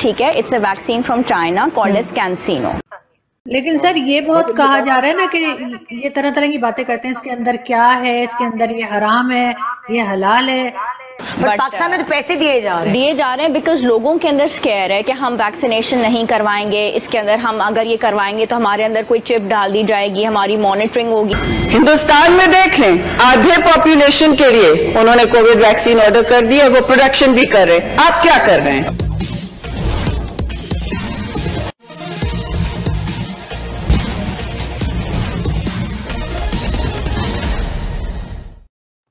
ठीक है it's a vaccine from China called as CanSino लेकिन सर ये बहुत कहा जा रहा है ना कि ये तरह तरह की बातें करते हैं इसके अंदर क्या है इसके अंदर ये हराम है ये हलाल है। बट पाकिस्तान में तो पैसे दिए जा रहे हैं। दिए जा रहे हैं बिकॉज़ लोगों के अंदर स्केयर है कि हम वैक्सीनेशन नहीं करवाएँगे इसके अंदर हम अगर ये करवाएँगे तो हमारे अंदर कोई चिप डाल दी जाएगी हमारी मॉनिटरिंग होगी। हिंदुस्तान में देख लें आधे पॉपुलेशन के लिए उन्होंने कोविड वैक्सीन ऑर्डर कर दी है वो प्रोडक्शन भी कर रहे हैं। आप क्या कर रहे हैं?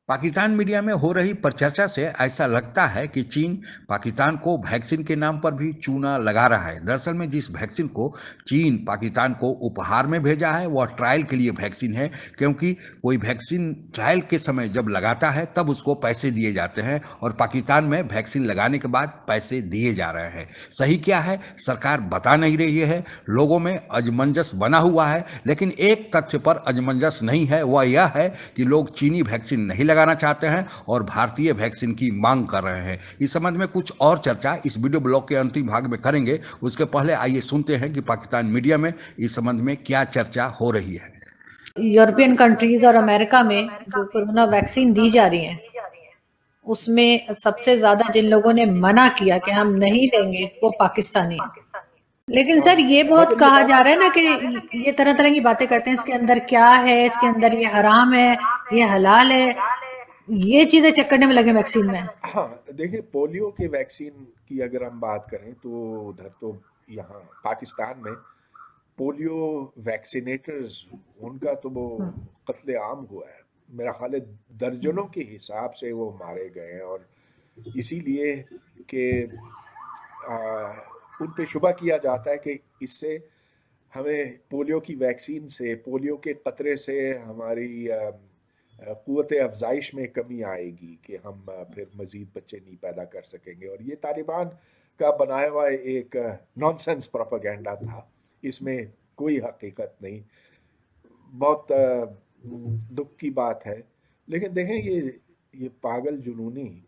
पाकिस्तान मीडिया में हो रही प्रचर्चा से ऐसा लगता है कि चीन पाकिस्तान को वैक्सीन के नाम पर भी चूना लगा रहा है। दरअसल में जिस वैक्सीन को चीन पाकिस्तान को उपहार में भेजा है, वह ट्रायल के लिए वैक्सीन है, क्योंकि कोई वैक्सीन ट्रायल के समय जब लगाता है, तब उसको पैसे दिए जाते हैं और पाकिस्तान में वैक्सीन लगाने के बाद पैसे दिए जा रहे हैं। सही क्या है? सरकार बता नहीं रही है। लोगों में अजमंजस बना हुआ है, लेकिन एक तथ्य पर अजमंजस नहीं है। वह यह है कि लोग चीनी वैक्सीन नहीं लगा लगाना चाहते हैं और भारतीय वैक्सीन की मांग कर रहे हैं। इस संबंध में कुछ और चर्चा इस वीडियो ब्लॉग के अंतिम भाग में करेंगे। उसके पहले आइए सुनते हैं कि पाकिस्तान मीडिया में इस संबंध में क्या चर्चा हो रही है। यूरोपियन कंट्रीज़ और अमेरिका में जो कोरोना वैक्सीन दी जा रही है उसमें सबसे ज़्यादा जिन लोगों ने मना किया कि हम नहीं लेंगे वो पाकिस्तानी लेकिन सर ये बहुत कहा जा रहा है ना कि ये तरह तरह की बातें करते हैं इसके अंदर क्या है इसके अंदर ये हराम है ये हलाल है। ये चीज़ें चेक करने में लगे वैक्सीन में हाँ देखिए पोलियो के वैक्सीन की अगर हम बात करें तो उधर तो यहाँ पाकिस्तान में पोलियो वैक्सीनेटर्स उनका तो वो हम्म। कत्ले आम हुआ है मेरा ख्याल है दर्जनों के हिसाब से वो मारे गए हैं और इसीलिए कि उन पे शुबा किया जाता है कि इससे हमें पोलियो की वैक्सीन से पोलियो के कतरे से हमारी क़वत अफजाइश में कमी आएगी कि हम फिर मज़ीद बच्चे नहीं पैदा कर सकेंगे। और ये तालिबान का बनाया हुआ एक नॉनसेंस प्रोपागेंडा था। इसमें कोई हकीकत नहीं। बहुत दुख की बात है। लेकिन देखें, ये ये पागल जुनूनी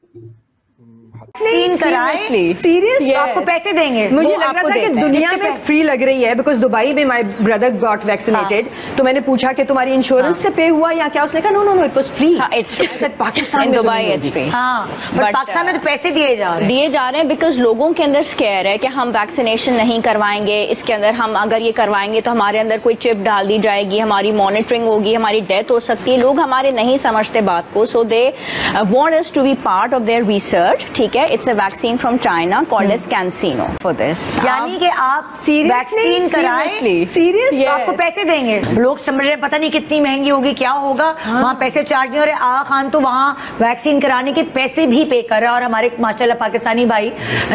सीन कराए सीरियस yes. आपको पैसे देंगे? मुझे लग रहा था कि दुनिया में फ्री लग रही है बिकॉज़ दुबई में माय ब्रदर गॉट वैक्सीनेटेड तो मैंने पूछा कि तुम्हारी इंश्योरेंस हाँ. से पे हुआ या क्या? उसने कहा no no no it was free it's Pakistan में दुबई इट्स फ्री हाँ बट पाकिस्तान में तो पैसे दिए जा रहे हैं। दिए जा रहे हैं बिकॉज़ लोगों के अंदर स्केयर है कि हम वैक्सीनेशन नहीं करवाएँगे। इसके अंदर हम अगर ये करवाएँगे तो हमारे अंदर कोई चिप डाल दी जाएगी हमारी मॉनिटरिंग होगी हमारी डेथ हो सकती है। लोग हमारे नहीं समझते बात को so they want us to be part of their research ठीक है? It's a vaccine from China called as CanSino for this यानी कि आप वैक्सीन कराएँ? Serious yes. आपको पैसे देंगे। लोग समझ रहे हैं पता नहीं कितनी महँगी होगी क्या होगा। हाँ. वहाँ पैसे चार्ज नहीं हो रहे। आ खान तो वहाँ वैक्सीन कराने के पैसे भी पे कर रहा है। और हमारे माशाल्लाह पाकिस्तानी भाई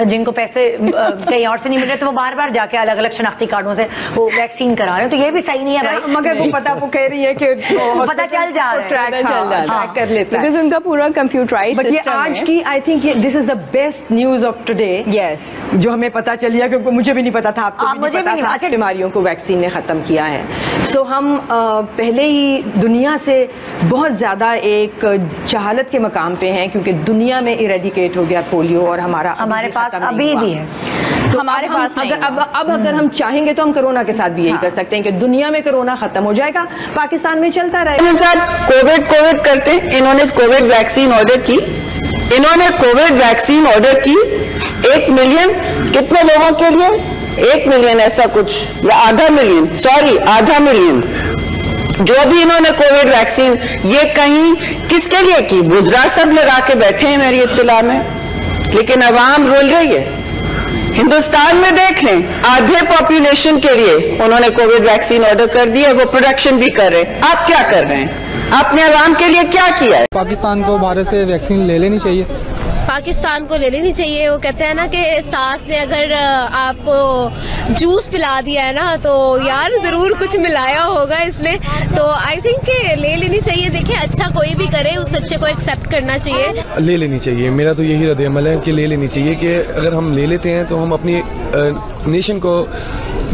जिनको पैसे कहीं और से नहीं मिल रहे तो वो बार बार जाके अलग अलग शनाख्ती कार्डों से वो वैक्सीन करा रहे हैं। तो ये भी सही नहीं है भाई। मगर वो पता वो कह रही है कि पता चल जा रहा है। ट्रैक कर लेता है। उनका पूरा कंप्यूटराइज आज की I think this is the best news of today yes जो हमें पता चली है क्योंकि मुझे भी नहीं पता था आपको भी मुझे नहीं पता था। बीमारियों को वैक्सीन ने ख़त्म किया है। सो so, हम आ, पहले ही दुनिया से बहुत ज़्यादा एक जहालत के मकाम पे हैं क्योंकि दुनिया में इरेडिकेट हो गया पोलियो और हमारा हमारे पास अभी भी है। तो हमारे पास अगर अब अब अगर हम चाहेंगे तो हम कोरोना के साथ भी यही हाँ। कर सकते हैं कि दुनिया में कोरोना खत्म हो जाएगा पाकिस्तान में चलता रहेगा कोविड कोविड करते इन्होंने कोविड वैक्सीन ऑर्डर की। इन्होंने कोविड वैक्सीन ऑर्डर की। एक मिलियन कितने लोगों के लिए? एक मिलियन ऐसा कुछ। या आधा मिलियन। सॉरी आधा मिलियन। जो भी इन्होंने कोविड वैक्सीन, ये कहीं किसके लिए की? गुजरात सब लगा के बैठे हैं मेरी इतला में। लेकिन आवाम रोल रही है। हिंदुस्तान में देख लें, आधे पॉपुलेशन के लिए उन्होंने कोविड वैक्सीन ऑर्डर कर दी है, वो प्रोडक्शन भी कर रहे हैं। आप क्या कर रहे हैं? आपने आवाम के लिए क्या किया है? पाकिस्तान को भारत से वैक्सीन ले लेनी चाहिए। पाकिस्तान को ले लेनी चाहिए। वो कहते हैं ना कि सास ने अगर आपको जूस पिला दिया है ना तो यार ज़रूर कुछ मिलाया होगा इसमें। तो आई थिंक ले लेनी चाहिए। देखिए अच्छा कोई भी करे, उस अच्छे को एक्सेप्ट करना चाहिए। ले लेनी चाहिए। मेरा तो यही रद्द है कि ले लेनी चाहिए कि अगर हम ले लेते हैं तो हम अपनी नेशन को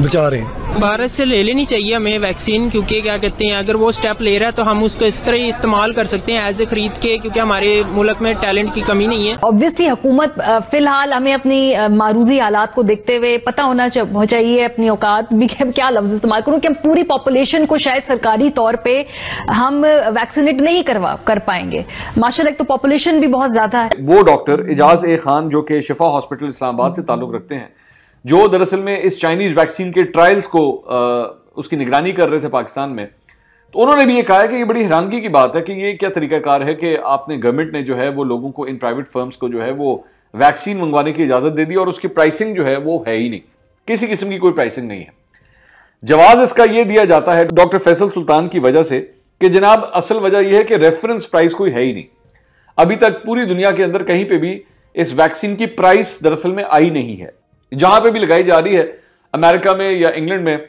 बचा रहे हैं। भारत से ले लेनी चाहिए हमें वैक्सीन क्योंकि क्या कहते हैं अगर वो स्टेप ले रहा है तो हम उसको इस तरह ही इस्तेमाल कर सकते हैं एज ए खरीद के क्योंकि हमारे मुल्क में टैलेंट की कमी नहीं है। ऑब्वियसली हुकूमत फ़िलहाल हमें अपनी मारूजी हालात को देखते हुए पता होना चाहिए अपनी औकात भी क्या लफ्ज इस्तेमाल करूँ कि हम पूरी पॉपुलेशन को शायद सरकारी तौर पर हम वैक्सीनेट नहीं करवा कर पाएँगे। माशा तो पॉपुलेशन भी बहुत ज़्यादा है। वो डॉक्टर एजाज ए खान जो कि शिफा हॉस्पिटल इस्लामाबाद से ताल्लुक रखते हैं जो दरअसल में इस चाइनीज़ वैक्सीन के ट्रायल्स को उसकी निगरानी कर रहे थे पाकिस्तान में तो उन्होंने भी ये कहा है कि ये बड़ी हैरानगी की बात है कि ये क्या तरीकाकार है कि आपने गवर्नमेंट ने जो है वो लोगों को, इन प्राइवेट फर्म्स को जो है वो वैक्सीन मंगवाने की इजाज़त दे दी और उसकी प्राइसिंग जो है वो है ही नहीं। किसी किस्म की कोई प्राइसिंग नहीं है। जवाब इसका यह दिया जाता है डॉक्टर फैसल सुल्तान की वजह से कि जनाब, असल वजह यह है कि रेफरेंस प्राइस कोई है ही नहीं। अभी तक पूरी दुनिया के अंदर कहीं पे भी इस वैक्सीन की प्राइस दरअसल में आई नहीं है। जहाँ पे भी लगाई जा रही है, अमेरिका में या इंग्लैंड में,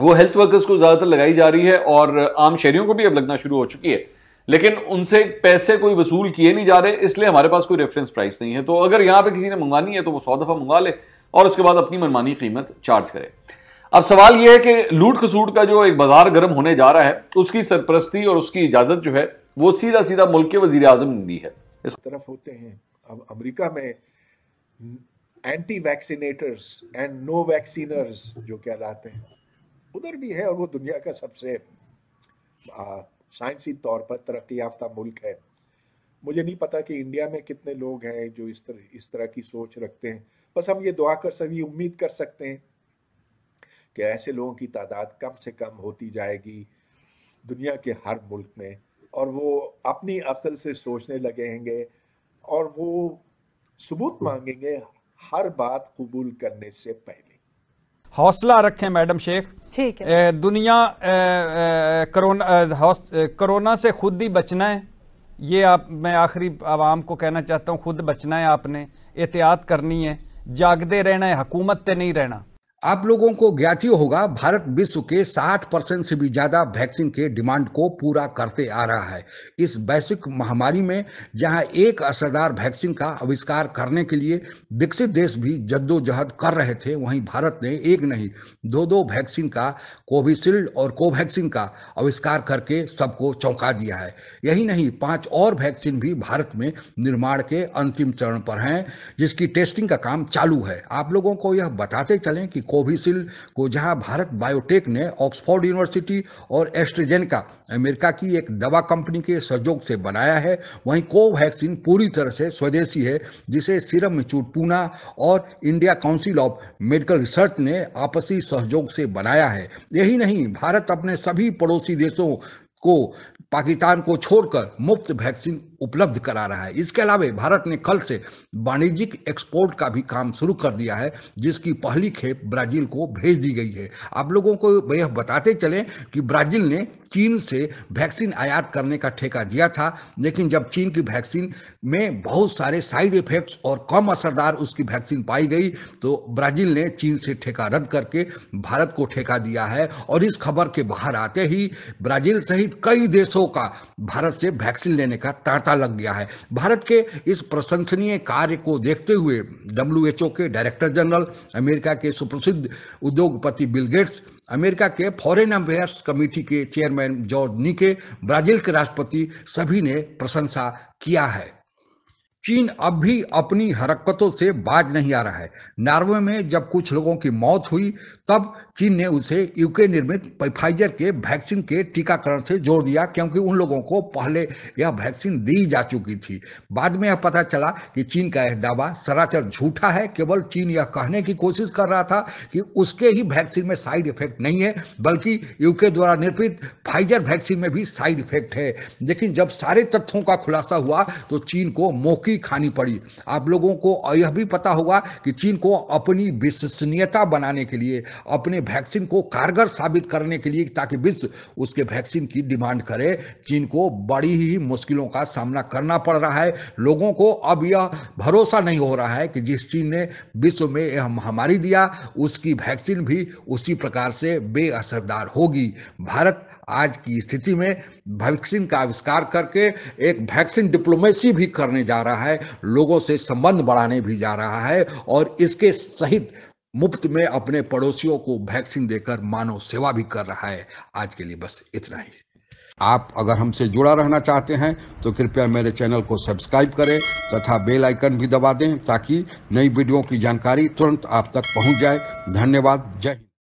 वो हेल्थ वर्कर्स को ज़्यादातर लगाई जा रही है और आम शहरियों को भी अब लगना शुरू हो चुकी है। लेकिन उनसे पैसे कोई वसूल किए नहीं जा रहे, इसलिए हमारे पास कोई रेफरेंस प्राइस नहीं है। तो अगर यहाँ पे किसी ने मंगवानी है तो वो सौ दफ़ा मंगवा ले और उसके बाद अपनी मनमानी कीमत चार्ज करे। अब सवाल यह है कि लूट खसूट का जो एक बाज़ार गर्म होने जा रहा है, उसकी सरप्रस्ती और उसकी इजाज़त जो है, वो सीधा सीधा मुल्क के वज़ीर आज़म ने दी है। इस तरफ़ होते हैं। अब अमेरिका में anti vaccinators and no vaxxers जो कहलाते हैं, उधर भी है और वो दुनिया का सबसे साइंसी तौर पर तरक्की याफ्ता मुल्क है। मुझे नहीं पता कि इंडिया में कितने लोग हैं जो इस तरह इस तरह की सोच रखते हैं। बस हम ये दुआ कर सभी उम्मीद कर सकते हैं कि ऐसे लोगों की तादाद कम से कम होती जाएगी दुनिया के हर मुल्क में और वो अपनी अकल से सोचने लगेंगे और वो सबूत मांगेंगे हर बात कबूल करने से पहले। हौसला रखें मैडम शेख। ठीक है। दुनिया कोरोना कोरोना से खुद ही बचना है। ये आप मैं आखिरी आवाम को कहना चाहता हूँ खुद बचना है आपने। एहतियात करनी है। जागते रहना है हकूमत ते नहीं रहना। आप लोगों को ज्ञात ही होगा, भारत विश्व के 60 परसेंट से भी ज़्यादा वैक्सीन के डिमांड को पूरा करते आ रहा है। इस वैश्विक महामारी में जहाँ एक असरदार वैक्सीन का आविष्कार करने के लिए विकसित देश भी जद्दोजहद कर रहे थे, वहीं भारत ने एक नहीं दो दो वैक्सीन का, कोविशील्ड और कोवैक्सीन का आविष्कार करके सबको चौंका दिया है। यही नहीं, पाँच और वैक्सीन भी भारत में निर्माण के अंतिम चरण पर हैं, जिसकी टेस्टिंग का काम चालू है। आप लोगों को यह बताते चलें कि कोविशील्ड को, जहाँ भारत बायोटेक ने ऑक्सफोर्ड यूनिवर्सिटी और एस्ट्रेजेनका, अमेरिका की एक दवा कंपनी के सहयोग से बनाया है। वहीं कोवैक्सीन पूरी तरह से स्वदेशी है, जिसे सीरम इंस्टीट्यूट पूना और India Council of Medical Research ने आपसी सहयोग से बनाया है। यही नहीं, भारत अपने सभी पड़ोसी देशों को, पाकिस्तान को छोड़कर मुफ़्त वैक्सीन उपलब्ध करा रहा है। इसके अलावा भारत ने कल से वाणिज्यिक एक्सपोर्ट का भी काम शुरू कर दिया है, जिसकी पहली खेप ब्राज़ील को भेज दी गई है। आप लोगों को यह बताते चलें कि ब्राज़ील ने चीन से वैक्सीन आयात करने का ठेका दिया था, लेकिन जब चीन की वैक्सीन में बहुत सारे साइड इफेक्ट्स और कम असरदार उसकी वैक्सीन पाई गई तो ब्राज़ील ने चीन से ठेका रद्द करके भारत को ठेका दिया है। और इस खबर के बाहर आते ही ब्राज़ील सहित कई देशों का भारत से वैक्सीन लेने का तांता लग गया है। भारत के इस प्रशंसनीय कार्य को देखते हुए डब्ल्यू के डायरेक्टर जनरल, अमेरिका के सुप्रसिद्ध उद्योगपति बिल गेट्स, अमेरिका के फॉरेन अफेयर्स कमेटी के चेयरमैन जॉर्ज निके, ब्राज़ील के राष्ट्रपति सभी ने प्रशंसा किया है। चीन अब भी अपनी हरकतों से बाज नहीं आ रहा है। नॉर्वे में जब कुछ लोगों की मौत हुई तब चीन ने उसे यूके निर्मित फाइजर के वैक्सीन के टीकाकरण से जोड़ दिया, क्योंकि उन लोगों को पहले यह वैक्सीन दी जा चुकी थी। बाद में यह पता चला कि चीन का यह दावा सरासर झूठा है। केवल चीन यह कहने की कोशिश कर रहा था कि उसके ही वैक्सीन में साइड इफ़ेक्ट नहीं है, बल्कि यूके द्वारा निर्मित फाइजर वैक्सीन में भी साइड इफ़ेक्ट है। लेकिन जब सारे तथ्यों का खुलासा हुआ तो चीन को मौकी खानी पड़ी। आप लोगों को यह भी पता होगा कि चीन को अपनी विश्वसनीयता बनाने के लिए अपने वैक्सीन को कारगर साबित करने के लिए ताकि विश्व उसके वैक्सीन की डिमांड करे। चीन को बड़ी ही मुश्किलों का सामना करना पड़ रहा है। लोगों को अब यह भरोसा नहीं हो रहा है कि जिस चीन ने विश्व में यह महामारी दिया, उसकी वैक्सीन भी उसी प्रकार से बेअसरदार होगी। भारत आज की स्थिति में वैक्सीन का आविष्कार करके एक वैक्सीन डिप्लोमेसी भी करने जा रहा है। लोगों से संबंध बढ़ाने भी जा रहा है और इसके सहित मुफ़्त में अपने पड़ोसियों को वैक्सीन देकर मानव सेवा भी कर रहा है। आज के लिए बस इतना ही। आप अगर हमसे जुड़ा रहना चाहते हैं तो कृपया मेरे चैनल को सब्सक्राइब करें तथा बेल आइकन भी दबा दें ताकि नई वीडियो की जानकारी तुरंत आप तक पहुँच जाए। धन्यवाद। जय हिंद।